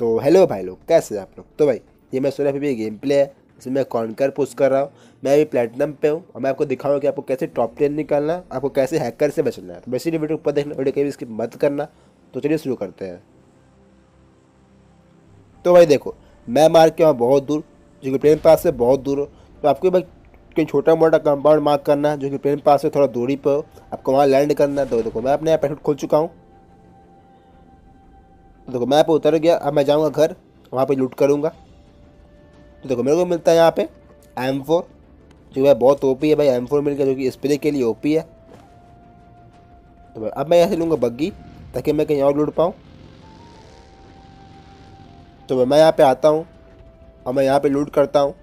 तो हेलो भाई लोग, कैसे हैं आप लोग? तो भाई, ये मैं सोलह भी गेम प्ले है, इसमें मैं कॉन्कर पुश कर रहा हूँ। मैं अभी प्लेटिनम पे हूँ और मैं आपको दिखाऊँगा कि आपको कैसे टॉप टेन निकालना है, आपको कैसे हैकर से बचना है। तो बेसिकली वीडियो ऊपर देखना, वीडियो कभी इसकी मत करना। तो चलिए शुरू करते हैं। तो भाई देखो, मैं मार के वहाँ बहुत दूर, जो कि प्लेन पास से बहुत दूर हो। तो आपको भाई कहीं छोटा मोटा कंपाउंड मार्क करना है, जो कि प्लेन पास से थोड़ा दूरी पर हो। आपको वहाँ लैंड करना है। तो देखो, मैं अपने यहाँ पैकेट खोल चुका हूँ। देखो, मैं पे उतर गया, अब मैं जाऊँगा घर, वहाँ पे लूट करूँगा। तो देखो, मेरे को मिलता है यहाँ पे एम फोर जो है बहुत ओपी है भाई एम फोर मिल गया जो कि स्प्रे के लिए ओपी है। तो भाई, अब मैं यहाँ से लूँगा बग्गी, ताकि मैं कहीं और लूट पाऊँ। तो मैं यहाँ पे आता हूँ, और मैं यहाँ पे लूट करता हूँ।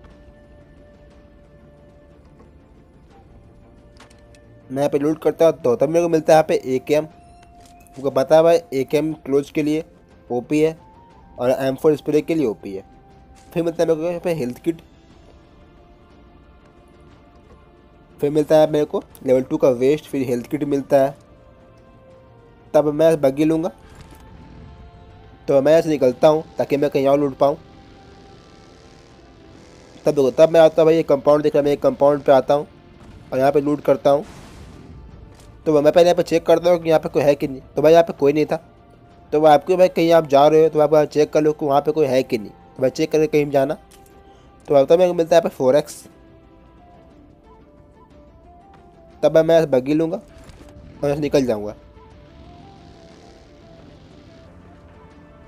मैं यहाँ पे लूट करता हूँ तो तब मेरे को मिलता है यहाँ पे ए के एम आपको पता है भाई ए के एम क्लोज के लिए। ओपी है और एम फोर स्प्रे के लिए ओपी है। फिर मिलता है मेरे को यहाँ पे हेल्थ किट फिर मिलता है मेरे को लेवल टू का वेस्ट फिर हेल्थ किट मिलता है। तब मैं बग्गी लूँगा। तो मैं ऐसे निकलता हूँ ताकि मैं कहीं और लूट पाऊँ। तब देखो, तब मैं आता हूँ भाई ये कंपाउंड देख रहा मैं एक कंपाउंड पे आता हूँ और यहाँ पे लूट करता हूँ। तो मैं पहले यहाँ पे चेक करता हूँ कि यहाँ पे कोई है कि नहीं। तो भाई यहाँ पे कोई नहीं था। तो भाई आपको भाई कहीं आप जा रहे हो तो आप चेक कर लो कि वहाँ पर कोई है कि नहीं। तो भाई चेक करके कहीं जाना। तो अब तो मेरे को मिलता है यहाँ पे फोर एक्स तब मैं बग्गी लूँगा और निकल जाऊँगा।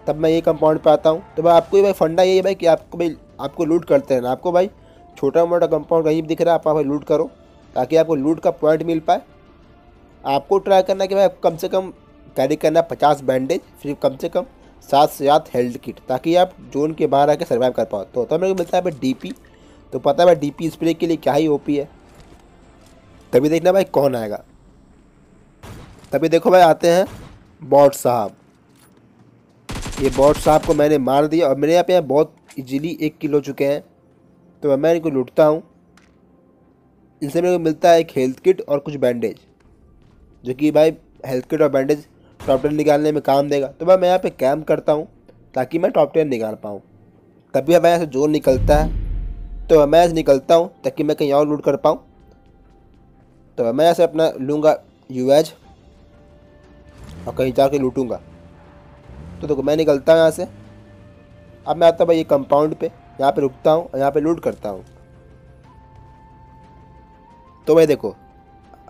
तब मैं ये कंपाउंड पे आता हूँ। तो भाई आपको भाई फंडा यही है भाई कि आपको भाई, आपको लूट करते हैं ना आपको भाई छोटा मोटा कंपाउंड कहीं भी दिख रहा है, आप भाई लूट करो। ताकि आपको लूट का पॉइंट मिल पाए। आपको ट्राई करना कि भाई कम से कम कैरी करना पचास बैंडेज फिर कम से कम सात से सात हेल्थ किट ताकि आप जोन के बाहर आके सर्वाइव कर पाओ। तो तब मेरे को मिलता है भाई डीपी तो पता है भाई डी स्प्रे के लिए क्या ही ओपी है। तभी देखना भाई कौन आएगा। तभी देखो भाई आते हैं बॉट साहब। ये बॉट साहब को मैंने मार दिया और मेरे यहाँ पे यहाँ बहुत इजीली एक किलो चुके हैं। तो मैं इनको लूटता हूँ। इनसे मेरे को मिलता है एक हेल्थ किट और कुछ बैंडेज जो कि भाई हेल्थ किट और बैंडेज टॉप टेन निकालने में काम देगा। तो भाई मैं यहाँ पे कैम्प करता हूँ ताकि मैं टॉप टेन निकाल पाऊँ। तभी भाई यहाँ से ज़ोर निकलता है। तो मैं यहाँ निकलता हूँ ताकि मैं कहीं और लूट कर पाऊँ। तो मैं यहाँ से अपना लूँगा यू और कहीं जा कर लूटूँगा। तो देखो मैं निकलता हूँ यहाँ से। अब मैं आता भाई ये कंपाउंड पे। यहाँ पे रुकता हूँ और यहाँ पे लूट करता हूँ। तो भाई देखो,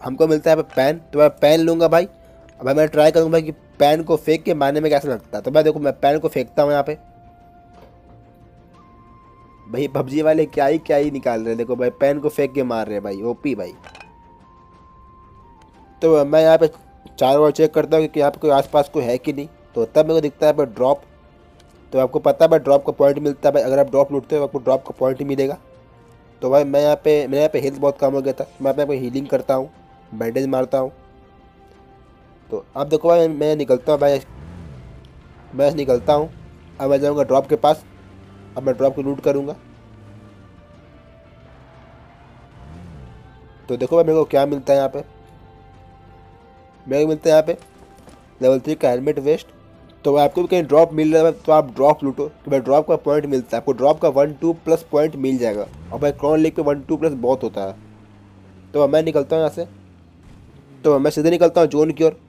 हमको मिलता है पैन तो मैं पैन लूँगा भाई। अब मैं ट्राई करूँगा कि पैन को फेंक के मारने में कैसा लगता है। तो भाई देखो, मैं पैन को फेंकता हूँ यहाँ पे। भाई पबजी वाले क्या ही क्या ही निकाल रहे हैं। देखो भाई पैन को फेंक के मार रहे हैं भाई ओपी भाई। तो मैं यहाँ पे चारों ओर चेक करता हूँ कि यहाँ पे कोई आसपास कोई है कि नहीं। तो तब मेरे को दिखता है भाई ड्रॉप तो आपको पता है भाई ड्रॉप का पॉइंट मिलता है भाई। अगर आप ड्रॉप लूटते हो, आपको ड्रॉप का पॉइंट मिलेगा। तो भाई, मैं यहाँ पे मेरे यहाँ पे हेल्थ बहुत कम हो गया था। मैं अपने हीलिंग करता हूँ बैंडेज मारता हूँ। तो अब देखो भाई, मैं निकलता हूँ भाई। मैं निकलता हूँ। अब मैं जाऊँगा ड्रॉप के पास। अब मैं ड्रॉप को लूट करूँगा। तो देखो भाई, मेरे को क्या मिलता है यहाँ पे। मेरे को मिलता है यहाँ पे लेवल थ्री का हेलमेट वेस्ट तो आपको भी कहीं ड्रॉप मिल रहा है तो आप ड्रॉप लूटो तो भाई ड्रॉप का पॉइंट मिलता है। आपको ड्रॉप का वन टू प्लस पॉइंट मिल जाएगा। और भाई क्रॉन लेक पे वन टू प्लस बहुत होता है। तो मैं निकलता हूँ यहाँ से। तो मैं सीधे निकलता हूँ जोन की ओर।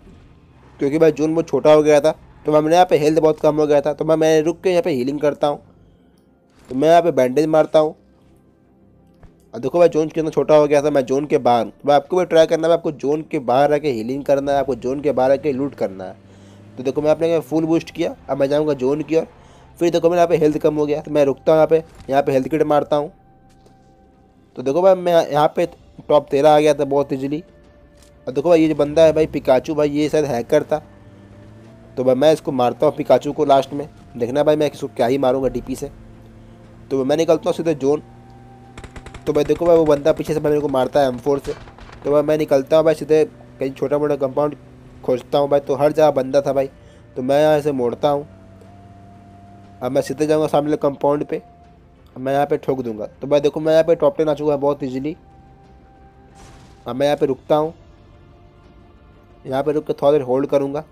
क्योंकि भाई जोन बहुत छोटा हो गया था तो मैं मेरे यहाँ पे हेल्थ बहुत कम हो गया था तो मैं मैं रुक के यहाँ पे हीलिंग करता हूँ। तो मैं यहाँ पे बैंडेज मारता हूँ। और देखो भाई जोन कितना छोटा हो गया था, मैं जोन के बाहर तो आपको भी ट्राई करना है आपको जोन के बाहर आके हीलिंग करना है, आपको जोन के बाहर आके लूट करना है। तो देखो मैं अपने फुल बूस्ट किया, अब मैं जाऊँगा जोन की ओर। फिर देखो मेरे यहाँ पे हेल्थ कम हो गया तो मैं रुकता हूँ यहाँ पे यहाँ पे हेल्थ किट मारता हूँ। तो देखो भाई, मैं यहाँ पे टॉप तेरह आ गया था बहुत इजीली और देखो भाई, ये जो बंदा है भाई पिकाचू भाई, ये शायद हैकर था। तो भाई, मैं इसको मारता हूँ पिकाचू को लास्ट में। देखना भाई, मैं इसको क्या ही मारूँगा डीपी से। तो मैं निकलता हूँ सीधे जोन तो भाई, देखो भाई, वो बंदा पीछे से मेरे को मारता है एम फोर से। तो भाई, मैं निकलता हूँ भाई, सीधे कहीं छोटा मोटा कंपाउंड खोजता हूँ भाई। तो हर जगह बंदा था भाई। तो मैं यहाँ से मोड़ता हूँ। अब मैं सीधे जाऊँगा सामने कंपाउंड पे। मैं यहाँ पे ठोक दूँगा। तो भाई, देखो, मैं यहाँ पे टॉप टेन आ चुका है बहुत इजीली अब मैं यहाँ पे रुकता हूँ। यहाँ पे रुक के थोड़ा देर होल्ड करूँगा।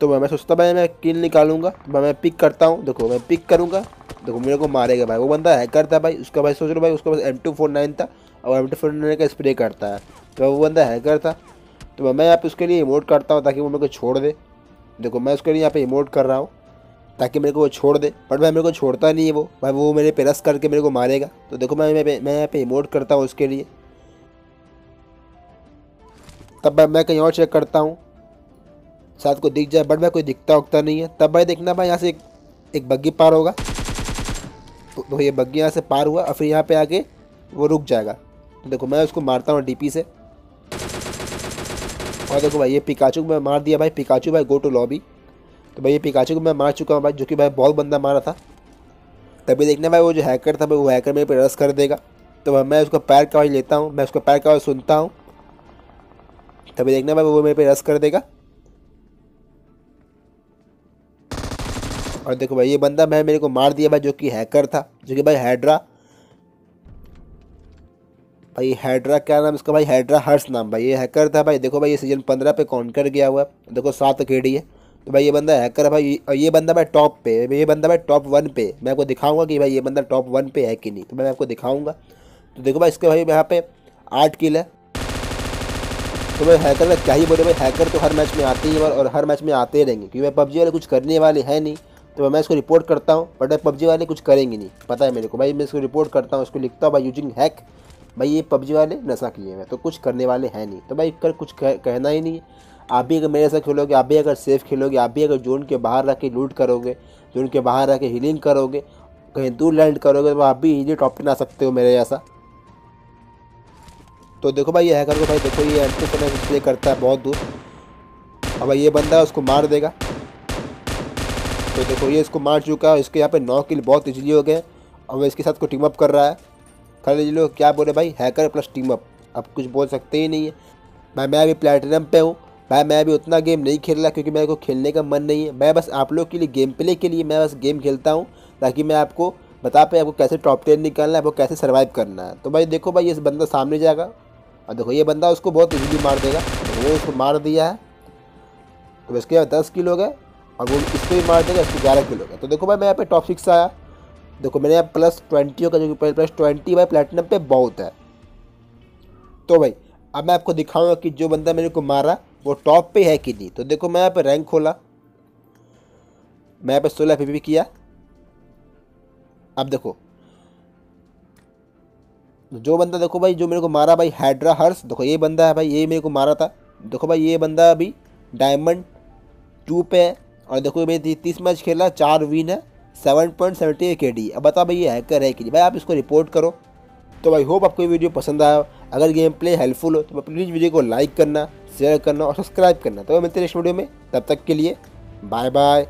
तो मैं सोचता भाई मैं किल निकालूँगा तो मैं पिक करता हूँ। देखो मैं पिक करूँगा देखो मेरे को मारेगा भाई वो बंदा हैकर था भाई उसका भाई सोच लो भाई उसका पास एम टू फोर नाइन था और एम टू फोर नाइन का स्प्रे करता है। तो वो बंदा हैकर था तो मैं यहाँ पे उसके लिए इमोट करता हूँ ताकि वो मेरे को छोड़ दे। देखो मैं उसके लिए यहाँ पे इमोट कर रहा हूँ ताकि मेरे को वो छोड़ दे बट भाई मेरे को छोड़ता नहीं है वो भाई वो मेरे पे रस करके मेरे को मारेगा। तो देखो मैं, मैं यहाँ पे इमोट करता हूँ उसके लिए। तब भाई मैं कहीं और चेक करता हूँ। साथ को दिख जाए बट भाई कोई दिखता उगता नहीं है। तब भाई देखना भाई यहाँ से एक, एक बग्गी पार होगा। तो, तो ये बग्गी यहाँ से पार हुआ और फिर यहाँ पे आके वो रुक जाएगा। तो देखो मैं उसको मारता हूँ डीपी से। और देखो भाई ये पिकाचू को मैं मार दिया भाई। पिकाचू भाई गो टू लॉबी तो भाई ये पिकाचू को मैं मार चुका हूँ भाई जो कि भाई बहुत बंदा मारा था। तभी देखना भाई वो जो हैकर था भाई वो हैकर मेरे पे रस कर देगा। तो मैं उसको पैर का लेता हूँ मैं उसको पैर का सुनता हूँ। तभी देखना भाई, वो मेरे पे रस कर देगा। और देखो भाई, ये बंदा मैं मेरे को मार दिया भाई, जो कि हैकर था, जो कि भाई हैड्रा भाई हैड्रा क्या नाम इसका भाई? हैड्रा हर्ष नाम भाई, ये हैकर था भाई। देखो भाई, ये सीज़न पंद्रह पे काउंटर गया हुआ है। देखो सात केडी है। तो भाई ये बंदा हैकर है भाई, और ये बंदा भाई टॉप पे ये बंदा भाई टॉप वन पे मैं आपको दिखाऊँगा कि भाई ये बंदा टॉप वन पे है कि नहीं तो मैं आपको दिखाऊँगा। तो देखो भाई, इसके भाई यहाँ पे आठ किल है। तो भाई हैकर का क्या ही बोले भाई हैकर तो हर मैच में आते ही और हर मैच में आते रहेंगे क्योंकि भाई पबजी वाले कुछ करने वाले हैं नहीं। तो मैं इसको रिपोर्ट करता हूँ बट पबजी वाले कुछ करेंगे नहीं पता है मेरे को। भाई मैं इसको रिपोर्ट करता हूँ इसको लिखता हूँ भाई यूजिंग हैक भाई ये पबजी वाले नशा किए हैं तो कुछ करने वाले हैं नहीं। तो भाई कर कुछ कह, कहना ही नहीं है। आप भी अगर मेरे साथ खेलोगे आप भी अगर सेफ़ खेलोगे आप भी अगर जोन के बाहर रह के लूट करोगे जोन के बाहर रह के हीलिंग करोगे कहीं दूर लैंड करोगे तो आप भी इजी टॉप टेन आ सकते हो मेरे जैसा। तो देखो भाई, ये हैकर को भाई देखो, ये एंट्री प्ले करता है बहुत दूर। अब भाई ये बंदा उसको मार देगा। तो देखो, ये इसको मार चुका है इसके यहाँ पे नौ किल बहुत इजीली हो गए वो इसके साथ को टीम अप कर रहा है। खाली लोग क्या बोले भाई हैकर प्लस टीम अप अब कुछ बोल सकते ही नहीं है। भाई मैं अभी प्लेटिनम पे हूँ। भाई मैं अभी उतना गेम नहीं खेल रहा क्योंकि मेरे को खेलने का मन नहीं है। मैं बस आप लोग के लिए गेम प्ले के लिए मैं बस गेम खेलता हूँ ताकि मैं आपको बता पाए आपको कैसे टॉप टेन निकालना है, आपको कैसे सर्वाइव करना है। तो भाई देखो भाई ये बंदा सामने जाएगा। और देखो, ये बंदा उसको बहुत इजीली मार देगा। तो वो उसको मार दिया है। तो इसके बाद दस किलो गए और वो इस पर भी मार देगा, इसको ग्यारह किलो का तो देखो भाई, मैं यहाँ पे टॉप सिक्स आया। देखो, मैंने यहाँ प्लस ट्वेंटी का जो कि प्लस ट्वेंटी भाई प्लेटिनम पे बहुत है। तो भाई, अब मैं आपको दिखाऊँगा कि जो बंदा मेरे को मारा, वो टॉप पे है कि नहीं। तो देखो, मैं यहाँ पे रैंक खोला। मैं यहाँ पे सोलह पी किया। अब देखो जो बंदा देखो भाई, जो मेरे को मारा भाई हाइड्रा हर्ष देखो ये बंदा है भाई, ये मेरे को मारा था। देखो भाई, ये बंदा अभी डायमंड टू पे है और देखो भाई तीस मैच खेला, चार विन है seven point seventy K D अब बता भाई, ये हैकर है कि भाई, आप इसको रिपोर्ट करो। तो भाई होप आपको ये वीडियो पसंद आया। अगर गेम प्ले हेल्पफुल हो तो प्लीज़ वीडियो को लाइक करना शेयर करना और सब्सक्राइब करना। तो मिलते नेक्स्ट वीडियो में। तब तक के लिए बाय बाय